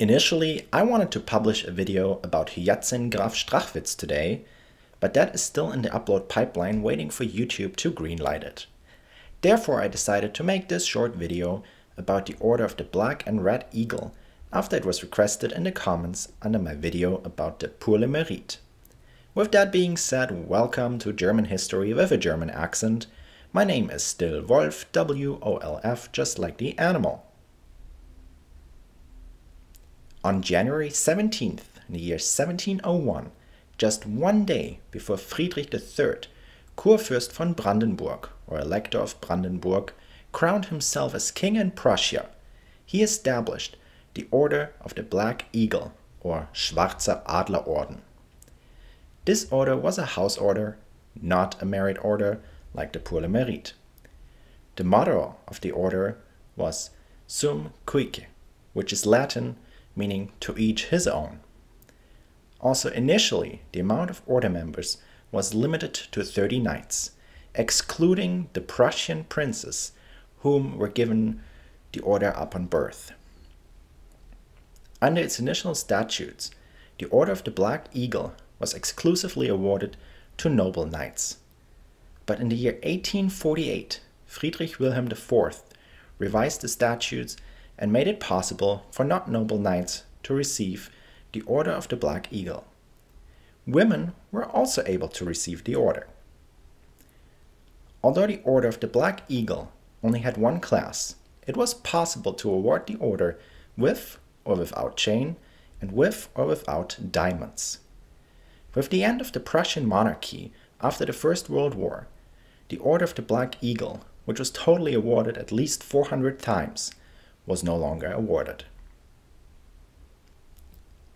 Initially, I wanted to publish a video about Hyacinth Graf Strachwitz today, but that is still in the upload pipeline waiting for YouTube to greenlight it. Therefore, I decided to make this short video about the Order of the Black and Red Eagle after it was requested in the comments under my video about the Pour le Mérite. With that being said, welcome to German history with a German accent. My name is still Wolf, W-O-L-F, just like the animal. On January 17th, in the year 1701, just one day before Friedrich III, Kurfürst von Brandenburg, or Elector of Brandenburg, crowned himself as king in Prussia, he established the Order of the Black Eagle, or Schwarzer Adlerorden. This order was a house order, not a merit order like the Pour le Mérite. The motto of the order was Suum cuique, which is Latin meaning to each his own. Also, initially, the amount of order members was limited to 30 knights, excluding the Prussian princes whom were given the order upon birth. Under its initial statutes, the Order of the Black Eagle was exclusively awarded to noble knights. But in the year 1848, Friedrich Wilhelm IV revised the statutes and made it possible for not noble knights to receive the Order of the Black Eagle. Women were also able to receive the order. Although the Order of the Black Eagle only had one class, it was possible to award the order with or without chain and with or without diamonds. With the end of the Prussian monarchy after the First World War, the Order of the Black Eagle, which was totally awarded at least 400 times, was no longer awarded.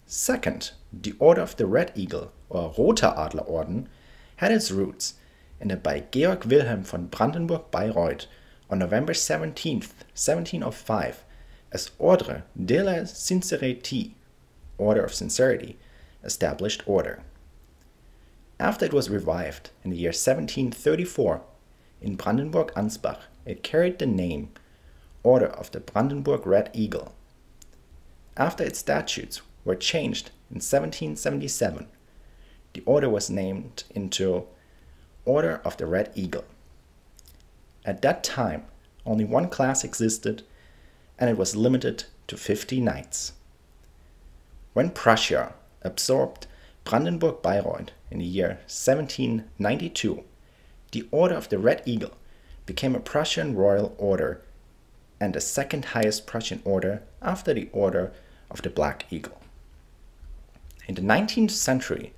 Second, the Order of the Red Eagle, or Roter Adlerorden, had its roots in the by Georg Wilhelm von Brandenburg-Bayreuth on November 17, 1705, as Ordre de la Sincérité, Order of Sincerity, established order. After it was revived in the year 1734, in Brandenburg-Ansbach, it carried the name Order of the Brandenburg Red Eagle. After its statutes were changed in 1777, the order was named into Order of the Red Eagle. At that time, only one class existed and it was limited to 50 knights. When Prussia absorbed Brandenburg-Bayreuth in the year 1792, the Order of the Red Eagle became a Prussian royal order and the second highest Prussian order after the Order of the Black Eagle. In the 19th century,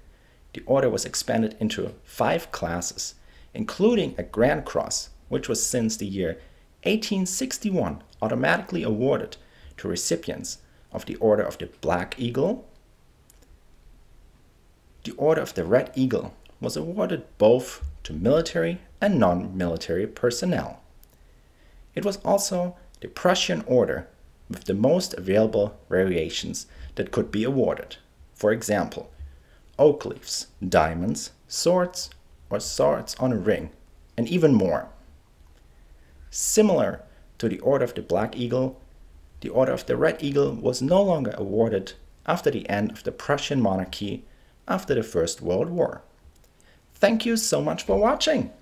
the order was expanded into five classes, including a Grand Cross, which was since the year 1861 automatically awarded to recipients of the Order of the Black Eagle. The Order of the Red Eagle was awarded both to military and non-military personnel. It was also the Prussian order with the most available variations that could be awarded. For example, oak leaves, diamonds, swords, or swords on a ring, and even more. Similar to the Order of the Black Eagle, the Order of the Red Eagle was no longer awarded after the end of the Prussian monarchy after the First World War. Thank you so much for watching!